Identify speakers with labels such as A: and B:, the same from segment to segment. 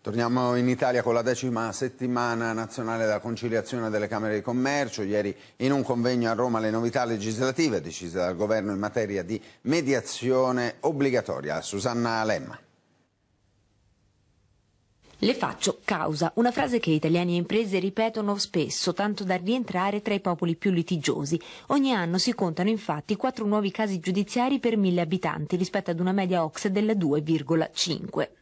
A: Torniamo in Italia con la decima settimana nazionale della conciliazione delle Camere di Commercio. Ieri in un convegno a Roma le novità legislative decise dal Governo in materia di mediazione obbligatoria. Susanna Lemma.
B: Le faccio causa, una frase che italiani e imprese ripetono spesso, tanto da rientrare tra i popoli più litigiosi. Ogni anno si contano infatti quattro nuovi casi giudiziari per mille abitanti rispetto ad una media OX del 2,5.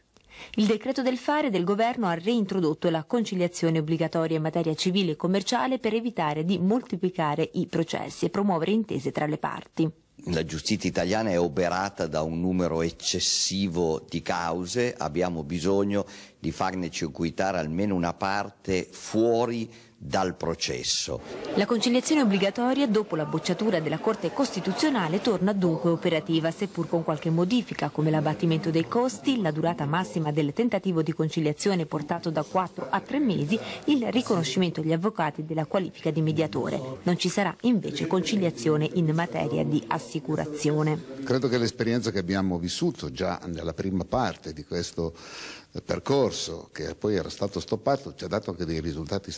B: Il decreto del fare del governo ha reintrodotto la conciliazione obbligatoria in materia civile e commerciale per evitare di moltiplicare i processi e promuovere intese tra le parti.
C: La giustizia italiana è oberata da un numero eccessivo di cause, abbiamo bisogno di farne circuitare almeno una parte fuori dal processo.
B: La conciliazione obbligatoria dopo la bocciatura della Corte Costituzionale torna dunque operativa, seppur con qualche modifica come l'abbattimento dei costi, la durata massima del tentativo di conciliazione portato da 4 a 3 mesi, il riconoscimento agli avvocati della qualifica di mediatore. Non ci sarà invece conciliazione in materia di assicurazione.
D: Credo che l'esperienza che abbiamo vissuto già nella prima parte di questo percorso che poi era stato stoppato ci ha dato anche dei risultati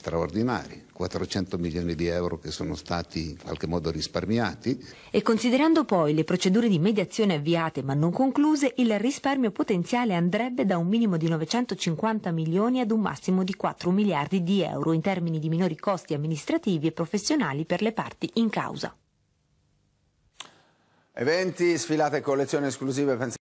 D: straordinari, 400 milioni di euro che sono stati in qualche modo risparmiati.
B: E considerando poi le procedure di mediazione avviate ma non concluse, il risparmio potenziale andrebbe da un minimo di 950 milioni ad un massimo di 4 miliardi di euro in termini di minori costi amministrativi e professionali per le parti in causa.
A: Eventi, sfilate e collezioni esclusive.